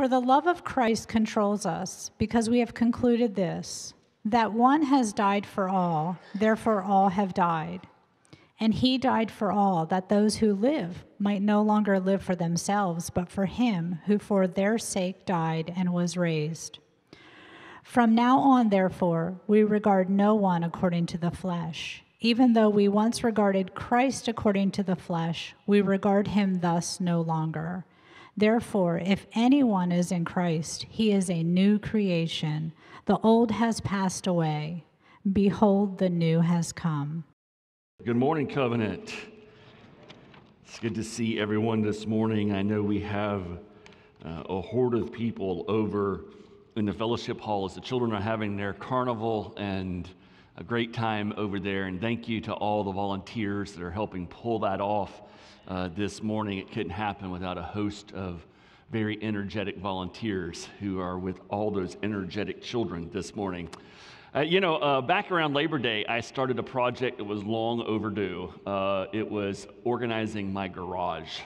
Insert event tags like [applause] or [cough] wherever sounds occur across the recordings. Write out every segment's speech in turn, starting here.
For the love of Christ controls us, because we have concluded this that one has died for all, therefore all have died. And he died for all, that those who live might no longer live for themselves, but for him who for their sake died and was raised. From now on, therefore, we regard no one according to the flesh. Even though we once regarded Christ according to the flesh, we regard him thus no longer. Therefore, if anyone is in Christ, he is a new creation. The old has passed away. Behold, the new has come. Good morning, Covenant. It's good to see everyone this morning. I know we have uh, a horde of people over in the fellowship hall as the children are having their carnival and a great time over there. And thank you to all the volunteers that are helping pull that off uh, this morning. It couldn't happen without a host of very energetic volunteers who are with all those energetic children this morning. Uh, you know, uh, back around Labor Day, I started a project that was long overdue. Uh, it was organizing my garage.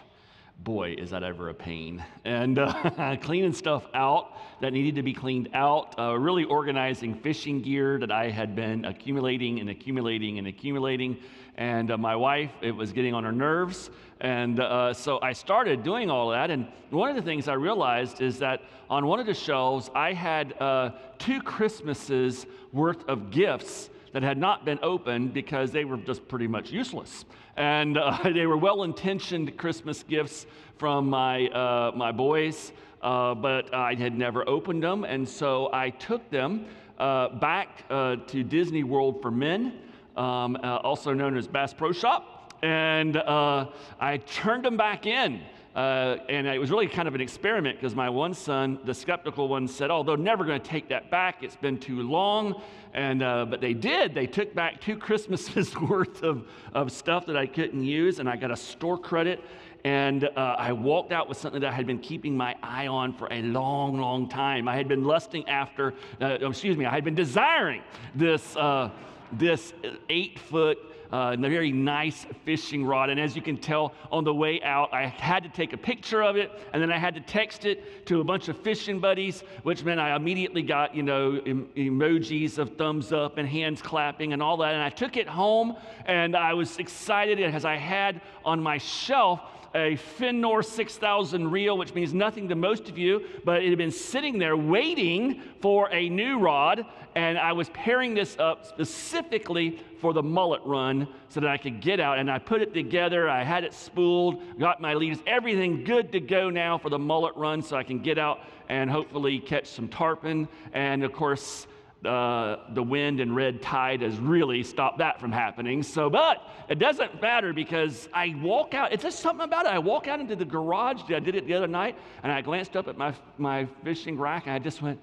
Boy, is that ever a pain. And uh, [laughs] cleaning stuff out that needed to be cleaned out, uh, really organizing fishing gear that I had been accumulating and accumulating and accumulating. And uh, my wife, it was getting on her nerves. And uh, so I started doing all that. And one of the things I realized is that on one of the shelves, I had uh, two Christmases worth of gifts that had not been opened because they were just pretty much useless. And uh, [laughs] they were well intentioned Christmas gifts from my, uh, my boys, uh, but I had never opened them. And so I took them back to Disney World for Men, um, also known as Bass Pro Shop and uh, I turned them back in. Uh, and it was really kind of an experiment because my one son, the skeptical one, said, "Oh, they're never going to take that back. It's been too long." And uh, but they did. They took back two [laughs] Christmases [laughs] worth of, of stuff that I couldn't use, and I got a store credit. And uh, I walked out with something that I had been keeping my eye on for a long, long time. I had been lusting after, uh, excuse me, I had been desiring this uh, this eight foot uh, very nice fishing rod. And as you can tell on the way out, I had to take a picture of it and then I had to text it to a bunch of fishing buddies, which meant I immediately got, you know, em- emojis of thumbs up and hands clapping and all that. And I took it home and I was excited as I had on my shelf a Fin-Nor 6000 reel, which means nothing to most of you, but it had been sitting there waiting for a new rod. And I was pairing this up specifically for the mullet run so that I could get out. And I put it together, I had it spooled, got my leads, everything good to go now for the mullet run so I can get out and hopefully catch some tarpon. And of course, uh, the wind and red tide has really stopped that from happening. So, but it doesn't matter because I walk out. It's just something about it. I walk out into the garage. I did it the other night, and I glanced up at my my fishing rack, and I just went,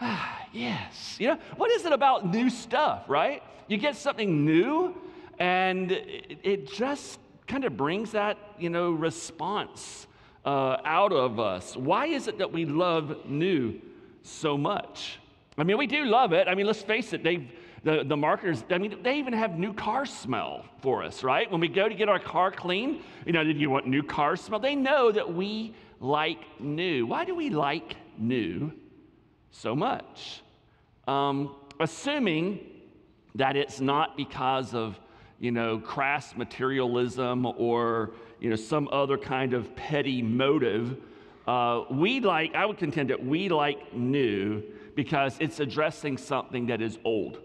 ah, yes. You know what is it about new stuff, right? You get something new, and it, it just kind of brings that you know response uh, out of us. Why is it that we love new so much? I mean, we do love it. I mean, let's face it, they've, the, the marketers, I mean, they even have new car smell for us, right? When we go to get our car clean, you know, did you want new car smell? They know that we like new. Why do we like new so much? Um, assuming that it's not because of, you know, crass materialism or, you know, some other kind of petty motive. Uh, we like, I would contend that we like new because it's addressing something that is old.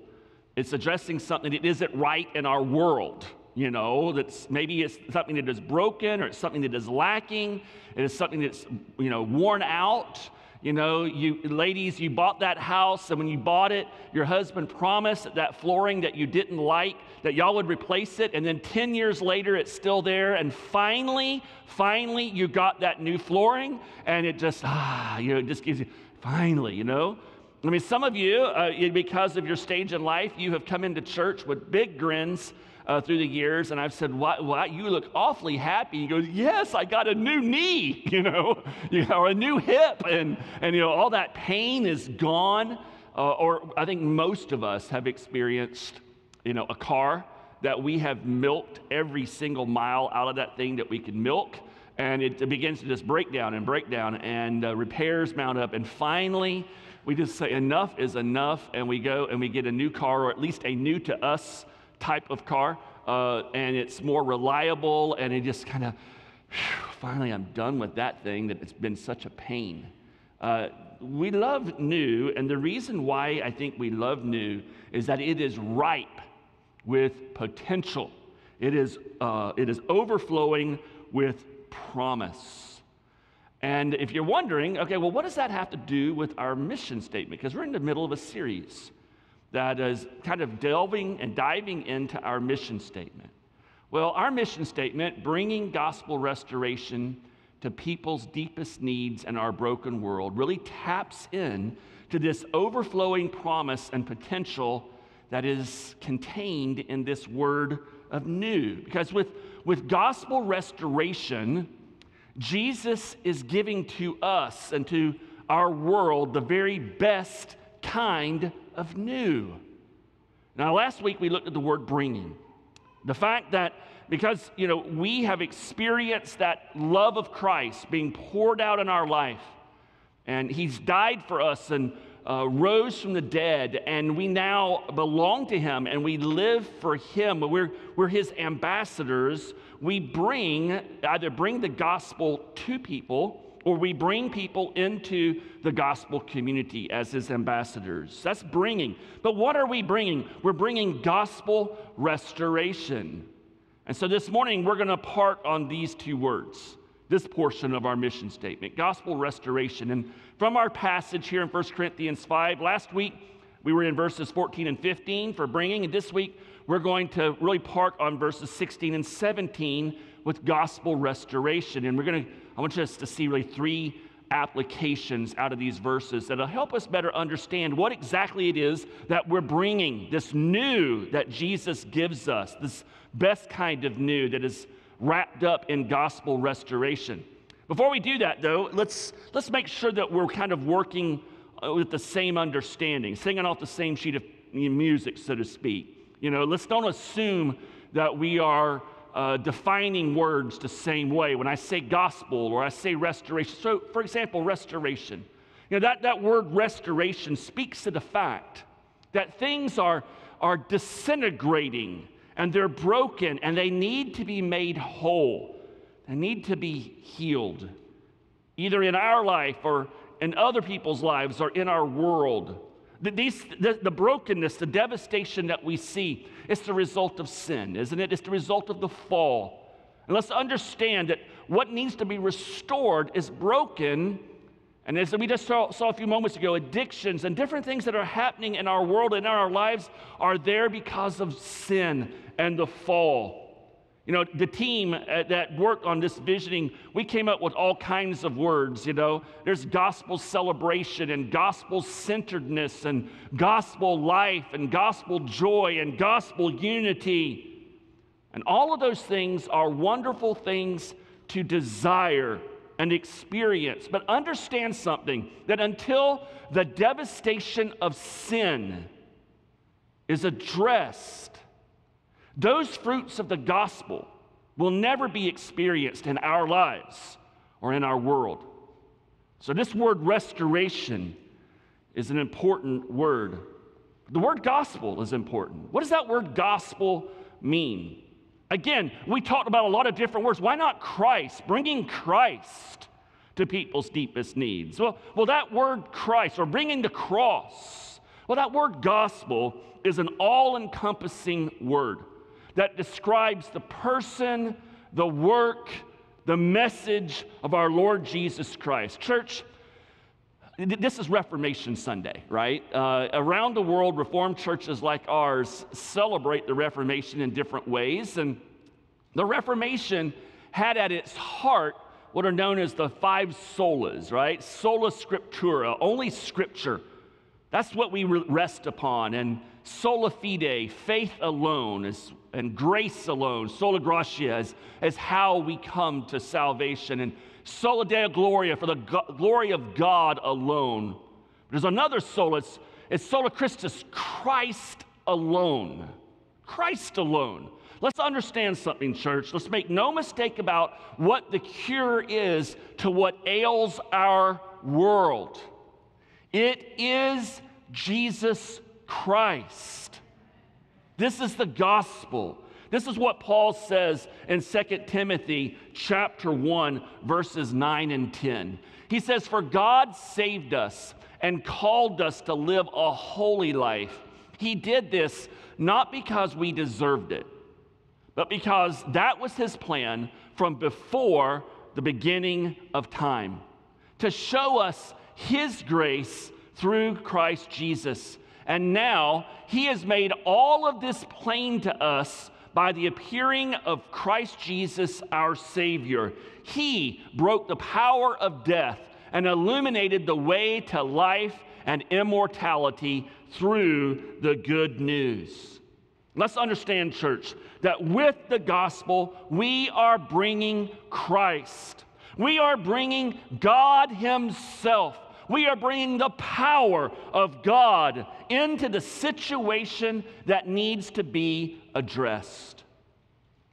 It's addressing something that isn't right in our world. You know, that's maybe it's something that is broken or it's something that is lacking. It is something that's, you know, worn out. You know, you ladies, you bought that house, and when you bought it, your husband promised that, that flooring that you didn't like, that y'all would replace it, and then 10 years later, it's still there. And finally, finally, you got that new flooring, and it just, ah, you know, it just gives you, finally, you know. I mean, some of you, uh, because of your stage in life, you have come into church with big grins uh, through the years, and I've said, "What? What? You look awfully happy." He goes, "Yes, I got a new knee, [laughs] you know, [laughs] you know, or a new hip, and and you know, all that pain is gone." Uh, or I think most of us have experienced, you know, a car that we have milked every single mile out of that thing that we can milk and it, begins to just break down and break down, and uh, repairs mount up. And finally, we just say, enough is enough, and we go and we get a new car, or at least a new to us type of car, uh, and it's more reliable, and it just kind of, finally, I'm done with that thing that it's been such a pain. Uh, we love new, and the reason why I think we love new is that it is ripe with potential. It is, uh, it is overflowing with promise. And if you're wondering, okay, well, what does that have to do with our mission statement? Because we're in the middle of a series that is kind of delving and diving into our mission statement. Well, our mission statement, bringing gospel restoration to people's deepest needs in our broken world, really taps in to this overflowing promise and potential that is contained in this word of new. Because with, with gospel restoration, Jesus is giving to us and to our world the very best kind of new. Now, last week we looked at the word bringing. The fact that because, you know, we have experienced that love of Christ being poured out in our life, and He's died for us and uh, rose from the dead, and we now belong to Him and we live for Him. We're, we're His ambassadors. We bring, either bring the gospel to people or we bring people into the gospel community as His ambassadors. That's bringing. But what are we bringing? We're bringing gospel restoration. And so this morning, we're going to part on these two words this portion of our mission statement gospel restoration. And from our passage here in 1 Corinthians 5, last week we were in verses 14 and 15 for bringing, and this week we're going to really park on verses 16 and 17 with gospel restoration. And we're going to, I want us to see really three applications out of these verses that'll help us better understand what exactly it is that we're bringing, this new that Jesus gives us, this best kind of new that is wrapped up in gospel restoration. Before we do that, though, let's, let's make sure that we're kind of working uh, with the same understanding, singing off the same sheet of music, so to speak. You know, let's don't assume that we are uh, defining words the same way. When I say gospel or I say restoration, so for example, restoration, you know, that, that word restoration speaks to the fact that things are, are disintegrating and they're broken and they need to be made whole. They need to be healed, either in our life or in other people's lives or in our world. The, these, the, the brokenness, the devastation that we see, it's the result of sin, isn't it? It's the result of the fall. And let's understand that what needs to be restored is broken. And as we just saw, saw, a few moments ago, addictions and different things that are happening in our world and in our lives are there because of sin and the fall. You know, the team uh, that worked on this visioning, we came up with all kinds of words. You know, there's gospel celebration and gospel centeredness and gospel life and gospel joy and gospel unity. And all of those things are wonderful things to desire and experience. But understand something that until the devastation of sin is addressed, those fruits of the gospel will never be experienced in our lives or in our world. So, this word restoration is an important word. The word gospel is important. What does that word gospel mean? Again, we talked about a lot of different words. Why not Christ? Bringing Christ to people's deepest needs. Well, well, that word Christ or bringing the cross, well, that word gospel is an all encompassing word that describes the person, the work, the message of our Lord Jesus Christ. Church, this is Reformation Sunday, right? Uh, around the world, Reformed churches like ours celebrate the Reformation in different ways. And the Reformation had at its heart what are known as the five solas, right? Sola scriptura, only scripture. That's what we rest upon. And sola fide, faith alone, is and grace alone, sola gratia, is, is how we come to salvation, and sola deo gloria, for the go- glory of God alone. There's another sola, it's, it's sola Christus, Christ alone. Christ alone. Let's understand something, church. Let's make no mistake about what the cure is to what ails our world. It is Jesus Christ. This is the gospel. This is what Paul says in 2 Timothy chapter 1 verses 9 and 10. He says for God saved us and called us to live a holy life. He did this not because we deserved it but because that was his plan from before the beginning of time to show us his grace through Christ Jesus. And now he has made all of this plain to us by the appearing of Christ Jesus, our Savior. He broke the power of death and illuminated the way to life and immortality through the good news. Let's understand, church, that with the gospel, we are bringing Christ. We are bringing God Himself. We are bringing the power of God into the situation that needs to be addressed.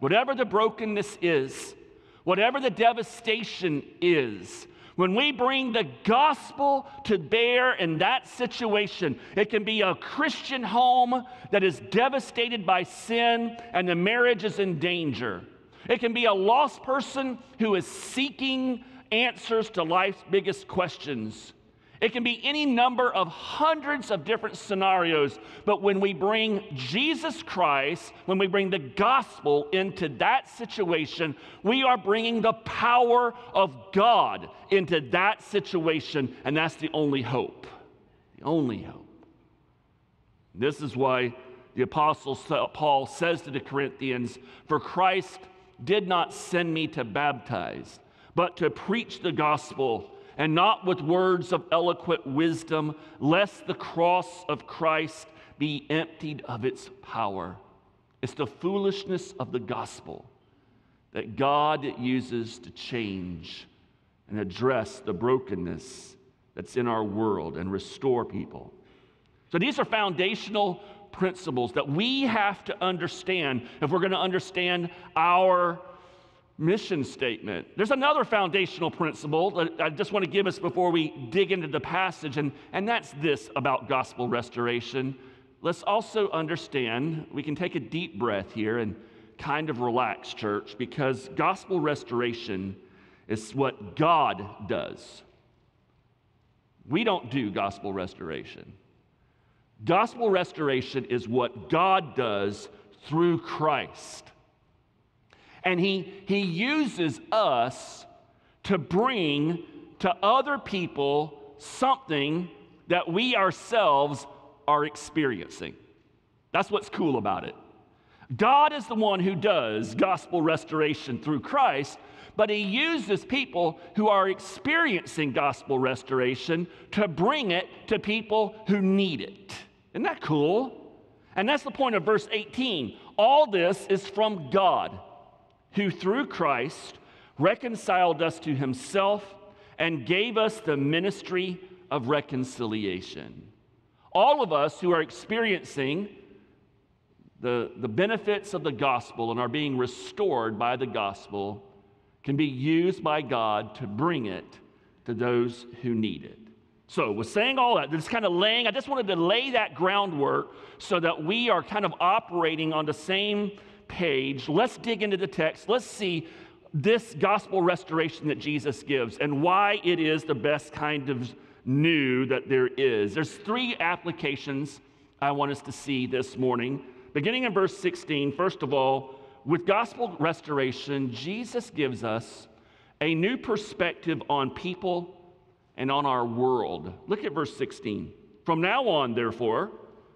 Whatever the brokenness is, whatever the devastation is, when we bring the gospel to bear in that situation, it can be a Christian home that is devastated by sin and the marriage is in danger. It can be a lost person who is seeking answers to life's biggest questions. It can be any number of hundreds of different scenarios, but when we bring Jesus Christ, when we bring the gospel into that situation, we are bringing the power of God into that situation, and that's the only hope. The only hope. This is why the Apostle Paul says to the Corinthians, For Christ did not send me to baptize, but to preach the gospel and not with words of eloquent wisdom, lest the cross of Christ be emptied of its power. It's the foolishness of the gospel that God uses to change and address the brokenness that's in our world and restore people. So these are foundational principles that we have to understand if we're going to understand our mission statement. There's another foundational principle that I just want to give us before we dig into the passage, and, and that's this about gospel restoration. Let's also understand, we can take a deep breath here and kind of relax, church, because gospel restoration is what God does. We don't do gospel restoration. Gospel restoration is what God does through Christ. And he, he uses us to bring to other people something that we ourselves are experiencing. That's what's cool about it. God is the one who does gospel restoration through Christ, but he uses people who are experiencing gospel restoration to bring it to people who need it. Isn't that cool? And that's the point of verse 18. All this is from God who through Christ reconciled us to himself and gave us the ministry of reconciliation. All of us who are experiencing the, the benefits of the gospel and are being restored by the gospel can be used by God to bring it to those who need it. So, with saying all that, just kind of laying, I just wanted to lay that groundwork so that we are kind of operating on the same page, let's dig into the text. Let's see this gospel restoration that Jesus gives and why it is the best kind of new that there is. There's three applications I want us to see this morning. Beginning in verse 16, first of all, with gospel restoration, Jesus gives us a new perspective on people and on our world. Look at verse 16. From now on, therefore,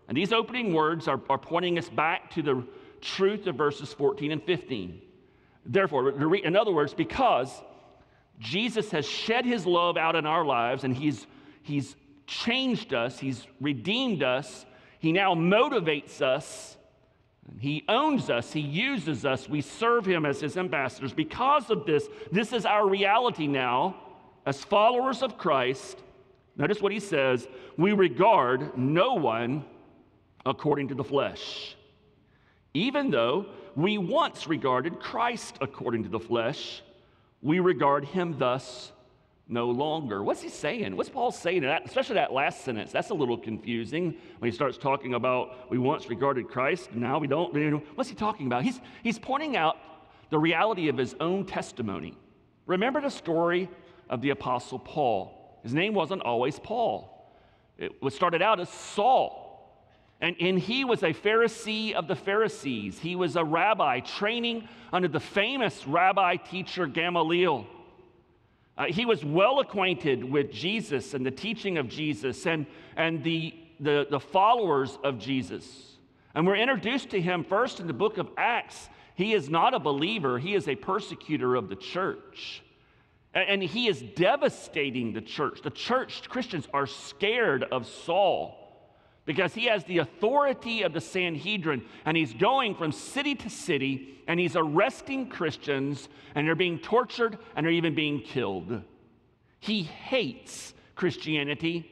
and these opening words are, are pointing us back to the truth of verses 14 and 15. Therefore, in other words, because Jesus has shed his love out in our lives and he's, he's changed us, he's redeemed us, he now motivates us, he owns us, he uses us, we serve him as his ambassadors. Because of this, this is our reality now as followers of Christ. Notice what he says we regard no one according to the flesh even though we once regarded Christ according to the flesh, we regard him thus no longer. What's he saying? What's Paul saying? That, especially that last sentence. That's a little confusing when he starts talking about we once regarded Christ, now we don't. What's he talking about? He's, he's pointing out the reality of his own testimony. Remember the story of the Apostle Paul. His name wasn't always Paul, it was started out as Saul. And, and he was a Pharisee of the Pharisees. He was a rabbi training under the famous rabbi teacher Gamaliel. Uh, he was well acquainted with Jesus and the teaching of Jesus and, and the, the, the followers of Jesus. And we're introduced to him first in the book of Acts. He is not a believer, he is a persecutor of the church. And, and he is devastating the church. The church, Christians, are scared of Saul because he has the authority of the Sanhedrin and he's going from city to city and he's arresting Christians and they're being tortured and they're even being killed. He hates Christianity.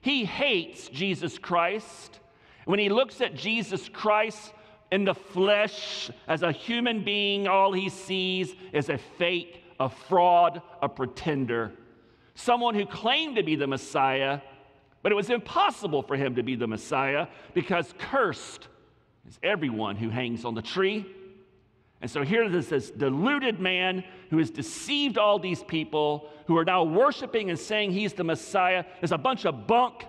He hates Jesus Christ. When he looks at Jesus Christ in the flesh as a human being, all he sees is a fake, a fraud, a pretender. Someone who claimed to be the Messiah but it was impossible for him to be the Messiah because cursed is everyone who hangs on the tree. And so here is this deluded man who has deceived all these people who are now worshiping and saying he's the Messiah. There's a bunch of bunk,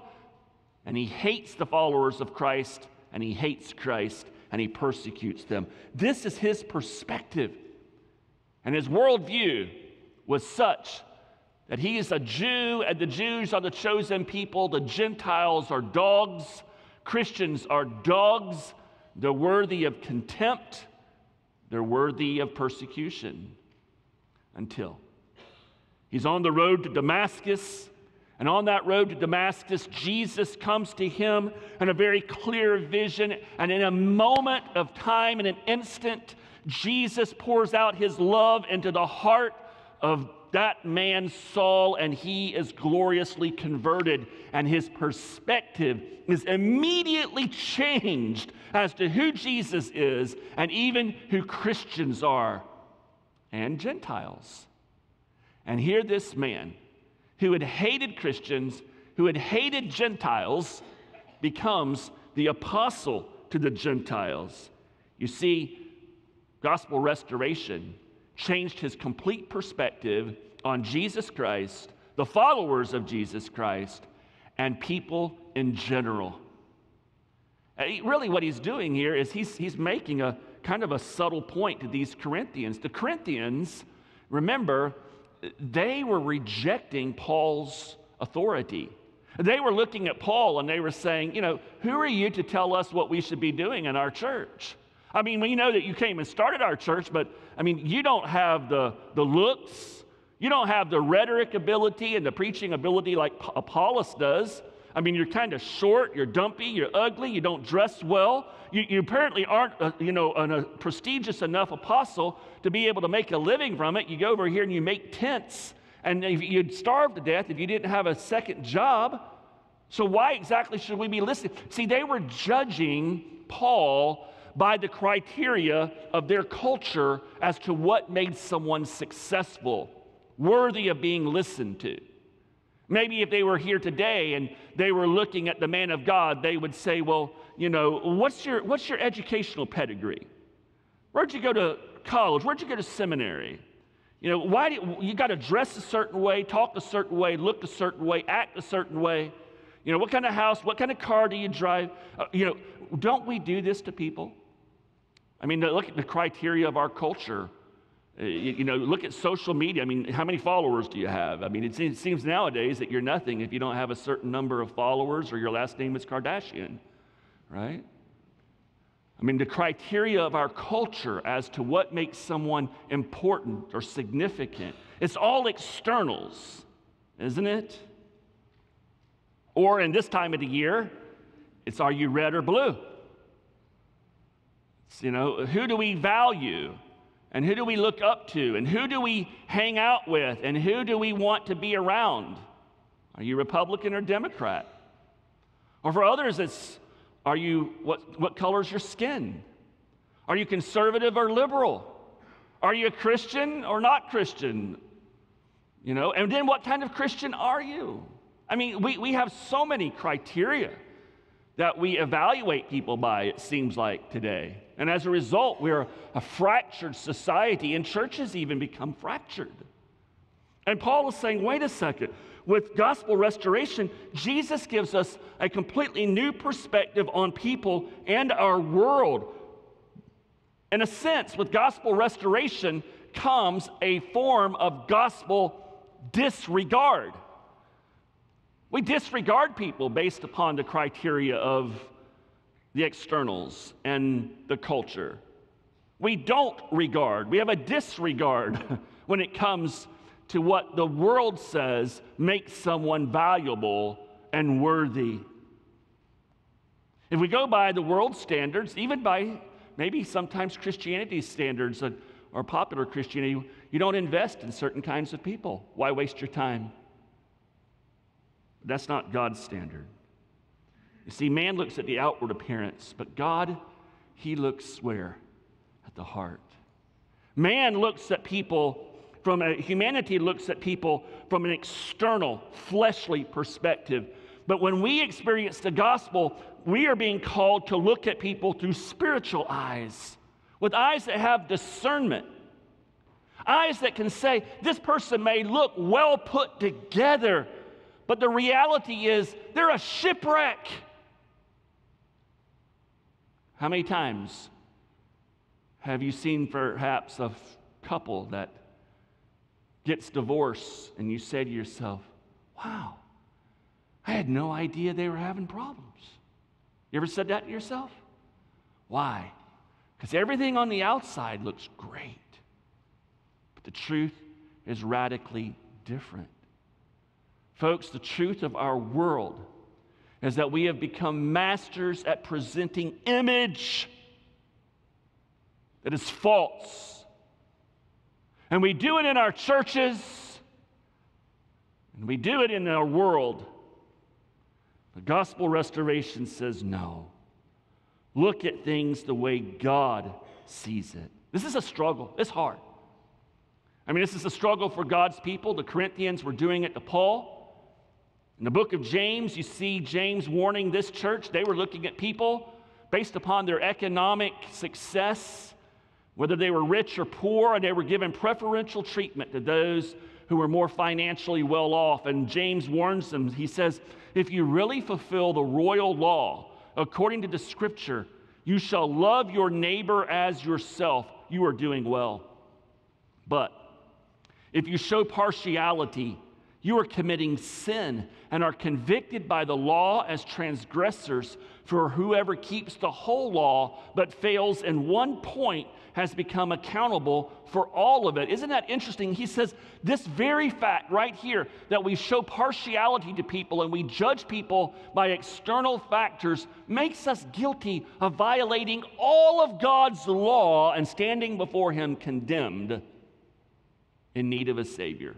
and he hates the followers of Christ, and he hates Christ, and he persecutes them. This is his perspective. And his worldview was such that he is a Jew and the Jews are the chosen people, the Gentiles are dogs, Christians are dogs, they're worthy of contempt, they're worthy of persecution. Until he's on the road to Damascus. And on that road to Damascus, Jesus comes to him in a very clear vision. And in a moment of time, in an instant, Jesus pours out his love into the heart of that man Saul, and he is gloriously converted, and his perspective is immediately changed as to who Jesus is and even who Christians are and Gentiles. And here, this man who had hated Christians, who had hated Gentiles, becomes the apostle to the Gentiles. You see, gospel restoration changed his complete perspective on Jesus Christ, the followers of Jesus Christ, and people in general. Uh, really, what he's doing here is he's, he's making a kind of a subtle point to these Corinthians. The Corinthians, remember, they were rejecting Paul's authority. They were looking at Paul and they were saying, you know, who are you to tell us what we should be doing in our church? I mean, we know that you came and started our church, but I mean, you don't have the, the looks, you don't have the rhetoric ability and the preaching ability like Apollos does. I mean, you're kind of short, you're dumpy, you're ugly, you don't dress well. You, you apparently aren't, a, you know, an, a prestigious enough apostle to be able to make a living from it. You go over here and you make tents, and you'd starve to death if you didn't have a second job. So why exactly should we be listening? See, they were judging Paul by the criteria of their culture as to what made someone successful, worthy of being listened to. Maybe if they were here today and they were looking at the man of God, they would say, Well, you know, what's your, what's your educational pedigree? Where'd you go to college? Where'd you go to seminary? You know, why do you, you got to dress a certain way, talk a certain way, look a certain way, act a certain way? You know, what kind of house, what kind of car do you drive? Uh, you know, don't we do this to people? I mean, look at the criteria of our culture. Uh, you, know, look at social media. I mean, how many followers do you have? I mean, it seems, it seems nowadays that you're nothing if you don't have a certain number of followers or your last name is Kardashian, right? I mean, the criteria of our culture as to what makes someone important or significant, it's all externals, isn't it? Or in this time of the year, it's are you red or blue? You know, who do we value? And who do we look up to? And who do we hang out with? And who do we want to be around? Are you Republican or Democrat? Or for others, it's are you what, what color is your skin? Are you conservative or liberal? Are you a Christian or not Christian? You know, and then what kind of Christian are you? I mean, we, we have so many criteria that we evaluate people by, it seems like today. And as a result, we're a fractured society, and churches even become fractured. And Paul is saying, wait a second, with gospel restoration, Jesus gives us a completely new perspective on people and our world. In a sense, with gospel restoration comes a form of gospel disregard. We disregard people based upon the criteria of the externals and the culture. We don't regard, we have a disregard [laughs] when it comes to what the world says makes someone valuable and worthy. If we go by the world standards, even by maybe sometimes Christianity's standards or popular Christianity, you don't invest in certain kinds of people. Why waste your time? That's not God's standard. You see, man looks at the outward appearance, but God, He looks where? At the heart. Man looks at people from a humanity looks at people from an external, fleshly perspective. But when we experience the gospel, we are being called to look at people through spiritual eyes, with eyes that have discernment, eyes that can say, This person may look well put together, but the reality is they're a shipwreck. How many times have you seen perhaps a couple that gets divorced and you say to yourself, wow, I had no idea they were having problems. You ever said that to yourself? Why? Because everything on the outside looks great, but the truth is radically different. Folks, the truth of our world is that we have become masters at presenting image that is false and we do it in our churches, and we do it in our world. The gospel restoration says no. Look at things the way God sees it. This is a struggle, it's hard. I mean, this is a struggle for God's people. The Corinthians were doing it to Paul. In the book of James, you see James warning this church. They were looking at people based upon their economic success whether they were rich or poor, and they were given preferential treatment to those who were more financially well off. And James warns them, he says, If you really fulfill the royal law according to the scripture, you shall love your neighbor as yourself. You are doing well. But if you show partiality, you are committing sin and are convicted by the law as transgressors. For whoever keeps the whole law but fails in one point has become accountable for all of it. Isn't that interesting? He says this very fact right here that we show partiality to people and we judge people by external factors makes us guilty of violating all of God's law and standing before Him condemned in need of a Savior.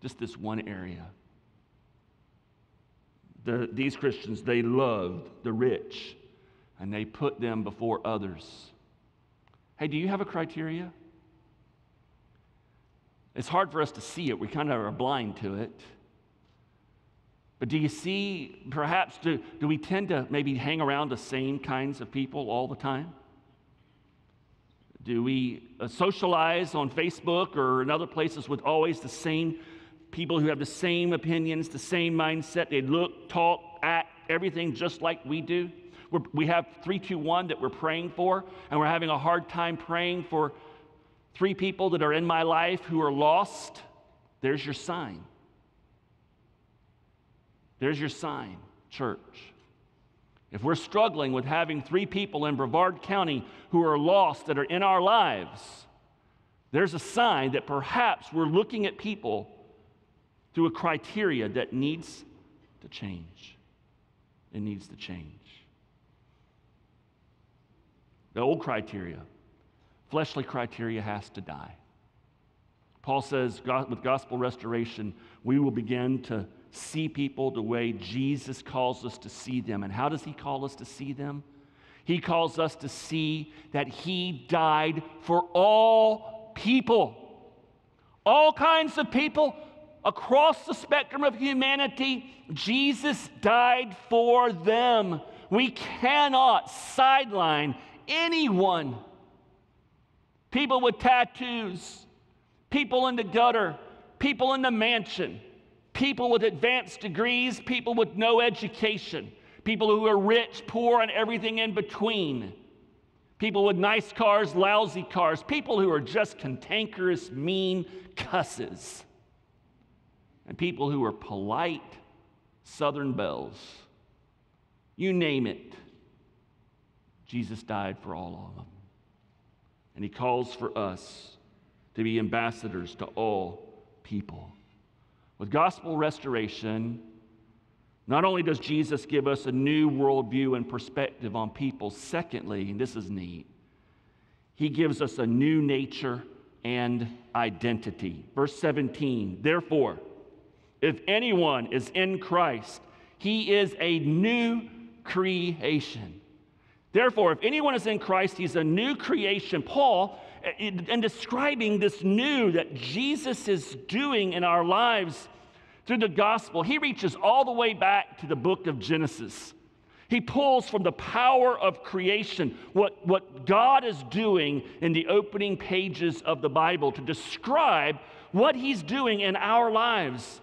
Just this one area. The, these Christians, they loved the rich and they put them before others. Hey, do you have a criteria? It's hard for us to see it. We kind of are blind to it. But do you see, perhaps, do, do we tend to maybe hang around the same kinds of people all the time? Do we uh, socialize on Facebook or in other places with always the same people who have the same opinions, the same mindset? They look, talk, act, everything just like we do? We're, we have 321 that we're praying for, and we're having a hard time praying for three people that are in my life who are lost. There's your sign. There's your sign, church. If we're struggling with having three people in Brevard County who are lost that are in our lives, there's a sign that perhaps we're looking at people through a criteria that needs to change. It needs to change. The old criteria, fleshly criteria, has to die. Paul says with gospel restoration, we will begin to see people the way Jesus calls us to see them. And how does he call us to see them? He calls us to see that He died for all people, all kinds of people across the spectrum of humanity. Jesus died for them. We cannot sideline anyone. People with tattoos, people in the gutter, people in the mansion, people with advanced degrees, people with no education, people who are rich, poor, and everything in between, people with nice cars, lousy cars, people who are just cantankerous, mean cusses, and people who are polite Southern belles. You name it. Jesus died for all of them. And he calls for us to be ambassadors to all people. With gospel restoration, not only does Jesus give us a new worldview and perspective on people, secondly, and this is neat, he gives us a new nature and identity. Verse 17, therefore, if anyone is in Christ, he is a new creation. Therefore, if anyone is in Christ, he's a new creation. Paul, eh, in, describing this new that Jesus is doing in our lives through the gospel, he reaches all the way back to the book of Genesis. He pulls from the power of creation what, what God is doing in the opening pages of the Bible to describe what he's doing in our lives.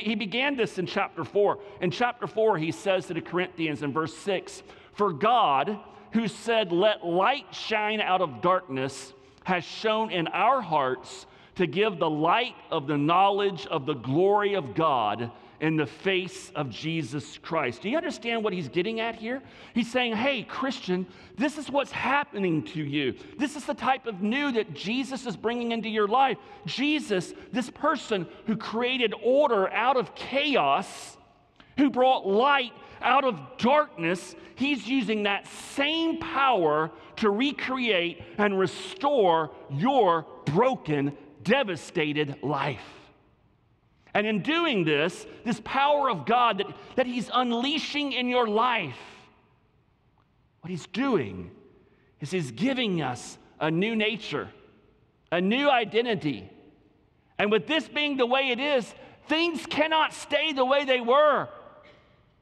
He began this in chapter 4. In chapter 4, he says to the Corinthians in verse 6 For God, who said, Let light shine out of darkness, has shown in our hearts to give the light of the knowledge of the glory of God in the face of Jesus Christ. Do you understand what he's getting at here? He's saying, hey, Christian, this is what's happening to you. This is the type of new that Jesus is bringing into your life. Jesus, this person who created order out of chaos, who brought light out of darkness, he's using that same power to recreate and restore your broken, devastated life. And in doing this, this power of God that, that He's unleashing in your life, what He's doing is He's giving us a new nature, a new identity. And with this being the way it is, things cannot stay the way they were.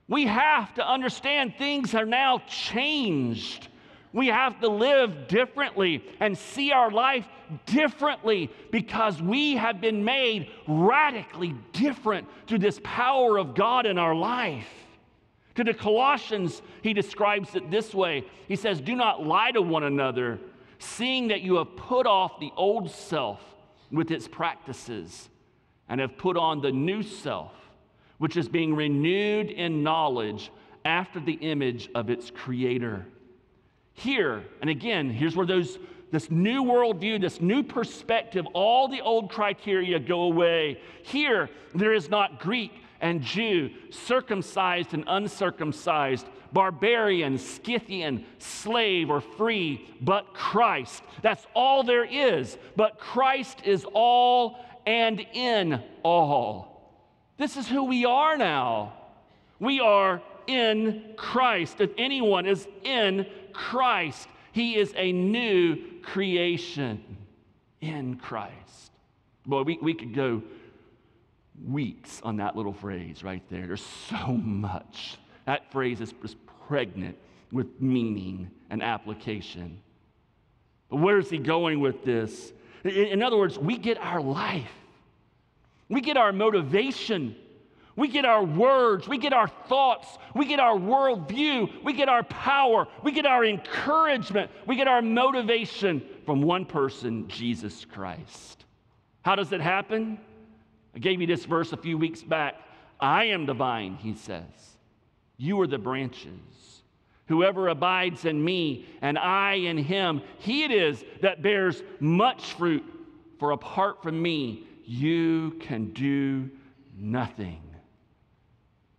We have to understand things are now changed. We have to live differently and see our life differently because we have been made radically different through this power of God in our life. To the Colossians, he describes it this way He says, Do not lie to one another, seeing that you have put off the old self with its practices and have put on the new self, which is being renewed in knowledge after the image of its creator. Here, and again, here's where those this new worldview, this new perspective, all the old criteria go away. Here, there is not Greek and Jew, circumcised and uncircumcised, barbarian, Scythian, slave or free, but Christ. That's all there is. But Christ is all and in all. This is who we are now. We are in Christ. If anyone is in Christ, he is a new creation in Christ. Boy, we, we could go weeks on that little phrase right there. There's so much. That phrase is, is pregnant with meaning and application. But where is he going with this? In, in other words, we get our life, we get our motivation we get our words, we get our thoughts, we get our worldview, we get our power, we get our encouragement, we get our motivation from one person, Jesus Christ. How does it happen? I gave you this verse a few weeks back. I am the vine, he says. You are the branches. Whoever abides in me and I in him, he it is that bears much fruit. For apart from me, you can do nothing.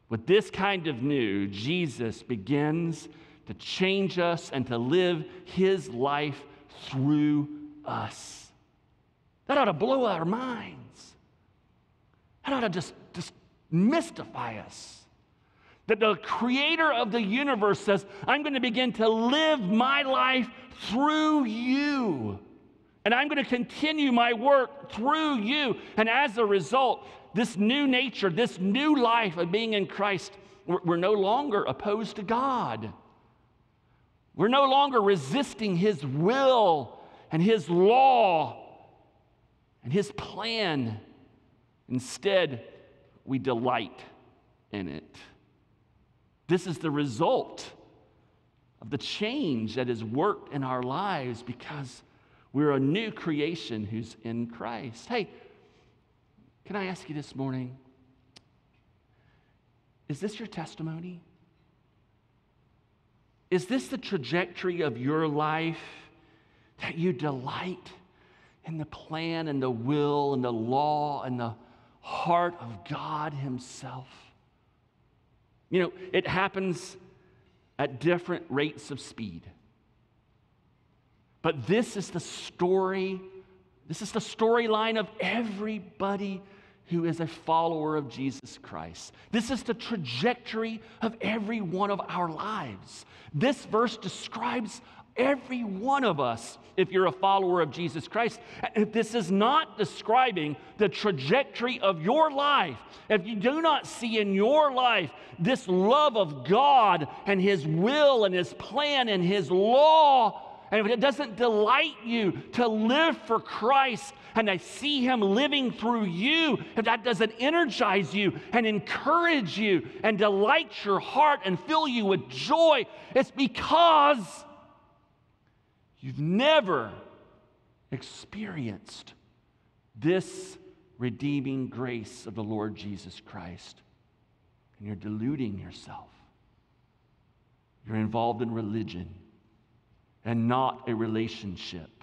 With this kind of new, Jesus begins to change us and to live his life through us. That ought to blow our minds. That ought to just, just mystify us. That the creator of the universe says, I'm going to begin to live my life through you. And I'm going to continue my work through you. And as a result, this new nature, this new life of being in Christ, we're, we're no longer opposed to God. We're no longer resisting His will and His law and His plan. Instead, we delight in it. This is the result of the change that has worked in our lives because we're a new creation who's in Christ. Hey, can I ask you this morning? Is this your testimony? Is this the trajectory of your life that you delight in the plan and the will and the law and the heart of God Himself? You know, it happens at different rates of speed. But this is the story, this is the storyline of everybody who is a follower of Jesus Christ. This is the trajectory of every one of our lives. This verse describes every one of us if you're a follower of Jesus Christ. This is not describing the trajectory of your life. If you do not see in your life this love of God and His will and His plan and His law, and if it doesn't delight you to live for Christ and I see Him living through you, if that doesn't energize you and encourage you and delight your heart and fill you with joy, it's because you've never experienced this redeeming grace of the Lord Jesus Christ. And you're deluding yourself. You're involved in religion and not a relationship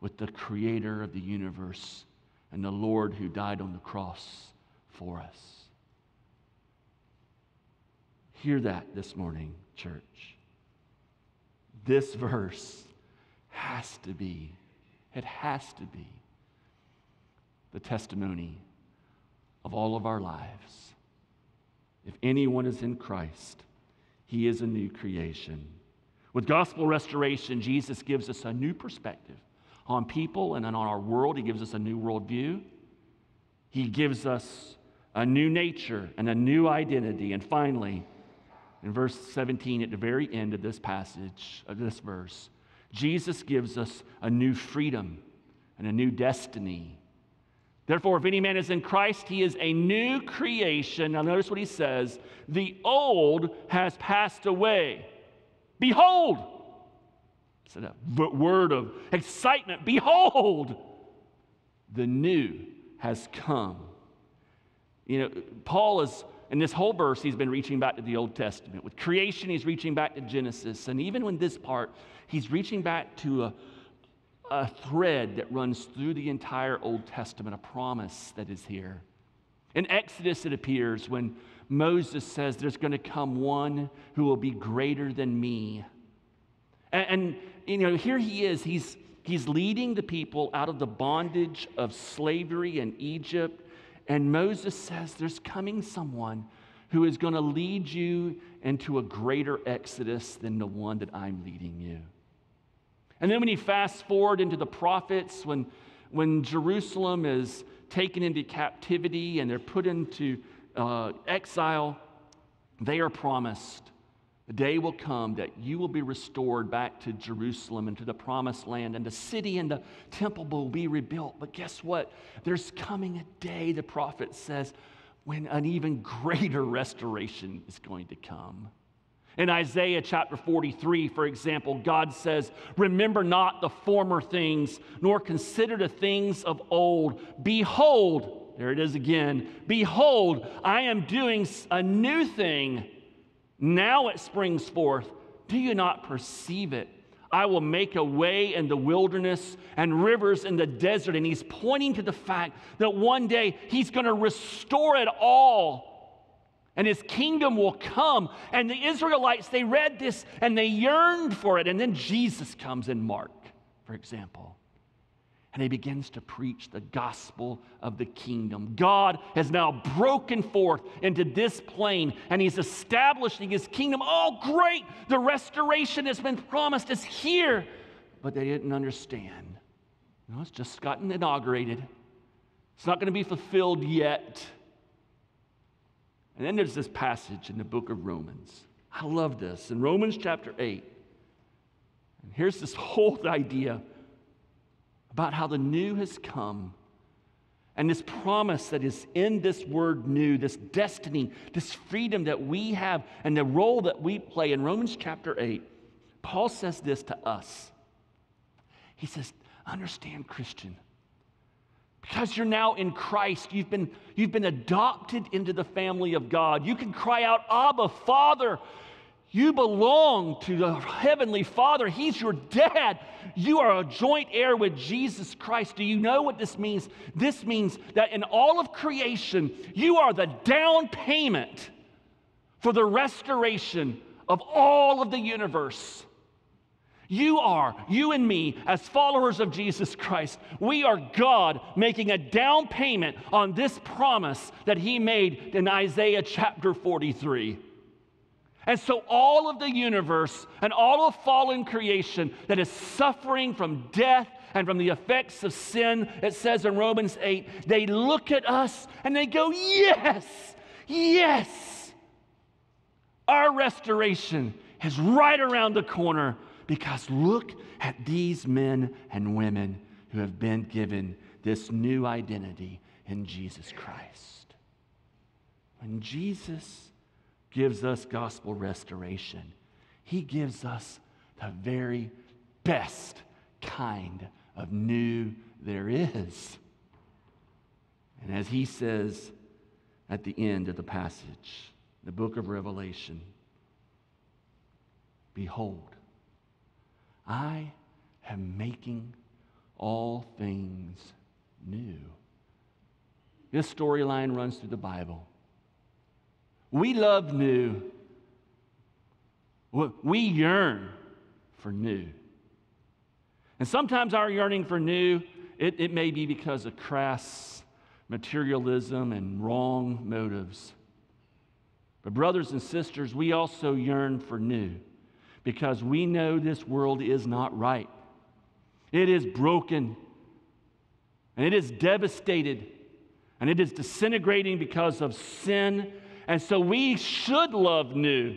with the creator of the universe and the Lord who died on the cross for us. Hear that this morning, church. This verse has to be, it has to be the testimony of all of our lives. If anyone is in Christ, he is a new creation. With gospel restoration, Jesus gives us a new perspective on people and on our world. He gives us a new worldview. He gives us a new nature and a new identity. And finally, in verse 17, at the very end of this passage, of this verse, Jesus gives us a new freedom and a new destiny. Therefore, if any man is in Christ, he is a new creation. Now, notice what he says the old has passed away. Behold, it's a word of excitement. Behold, the new has come. You know, Paul is, in this whole verse, he's been reaching back to the Old Testament. With creation, he's reaching back to Genesis. And even in this part, he's reaching back to a, a thread that runs through the entire Old Testament, a promise that is here. In Exodus, it appears when Moses says, There's going to come one who will be greater than me. And, and, you know, here he is. He's, he's leading the people out of the bondage of slavery in Egypt. And Moses says, There's coming someone who is going to lead you into a greater exodus than the one that I'm leading you. And then when you fast forward into the prophets, when, when Jerusalem is taken into captivity and they're put into uh, exile, they are promised a day will come that you will be restored back to Jerusalem and to the promised land, and the city and the temple will be rebuilt. But guess what? There's coming a day, the prophet says, when an even greater restoration is going to come. In Isaiah chapter 43, for example, God says, Remember not the former things, nor consider the things of old. Behold, there it is again. Behold, I am doing a new thing. Now it springs forth. Do you not perceive it? I will make a way in the wilderness and rivers in the desert. And he's pointing to the fact that one day he's going to restore it all. And his kingdom will come. And the Israelites, they read this and they yearned for it. And then Jesus comes in Mark, for example. And he begins to preach the gospel of the kingdom. God has now broken forth into this plane and he's establishing his kingdom. Oh, great! The restoration has been promised, is here. But they didn't understand. No, it's just gotten inaugurated, it's not going to be fulfilled yet. And then there's this passage in the book of Romans. I love this. In Romans chapter 8, and here's this whole [laughs] idea about how the new has come and this promise that is in this word new, this destiny, this freedom that we have, and the role that we play. In Romans chapter 8, Paul says this to us. He says, Understand, Christian, because you're now in Christ, you've been, you've been adopted into the family of God. You can cry out, Abba, Father. You belong to the Heavenly Father. He's your dad. You are a joint heir with Jesus Christ. Do you know what this means? This means that in all of creation, you are the down payment for the restoration of all of the universe. You are, you and me, as followers of Jesus Christ, we are God making a down payment on this promise that He made in Isaiah chapter 43. And so, all of the universe and all of fallen creation that is suffering from death and from the effects of sin, it says in Romans 8, they look at us and they go, Yes, yes, our restoration is right around the corner because look at these men and women who have been given this new identity in Jesus Christ. When Jesus gives us gospel restoration. He gives us the very best kind of new there is. And as he says at the end of the passage, the book of Revelation, Behold, I am making all things new. This storyline runs through the Bible. We love new. We yearn for new. And sometimes our yearning for new, it, it may be because of crass materialism and wrong motives. But, brothers and sisters, we also yearn for new because we know this world is not right. It is broken and it is devastated and it is disintegrating because of sin and so we should love new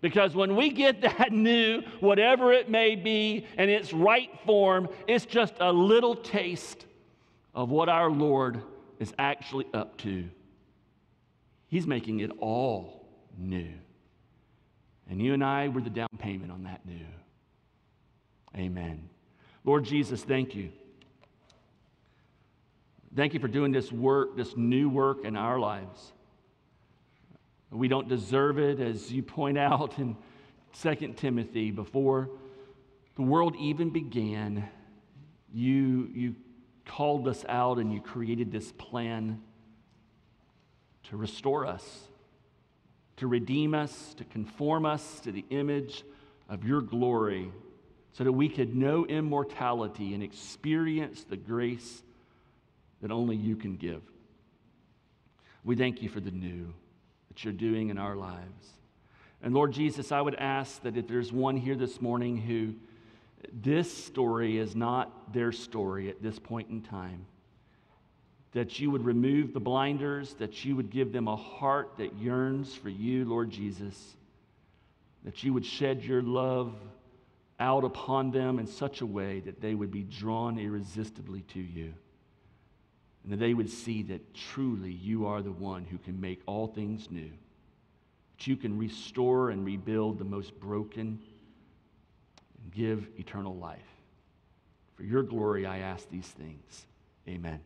because when we get [laughs] that new, whatever it may be, in its right form, it's just a little taste of what our Lord is actually up to. He's making it all new. And you and I were the down payment on that new. Amen. Lord Jesus, thank you. Thank you for doing this work, this new work in our lives. We don't deserve it, as you point out in 2 Timothy. Before the world even began, you, you called us out and you created this plan to restore us, to redeem us, to conform us to the image of your glory, so that we could know immortality and experience the grace that only you can give. We thank you for the new you're doing in our lives. And Lord Jesus, I would ask that if there's one here this morning who this story is not their story at this point in time, that you would remove the blinders, that you would give them a heart that yearns for you, Lord Jesus, that you would shed your love out upon them in such a way that they would be drawn irresistibly to you and that they would see that truly you are the one who can make all things new, that you can restore and rebuild the most broken and give eternal life. For your glory, I ask these things. Amen.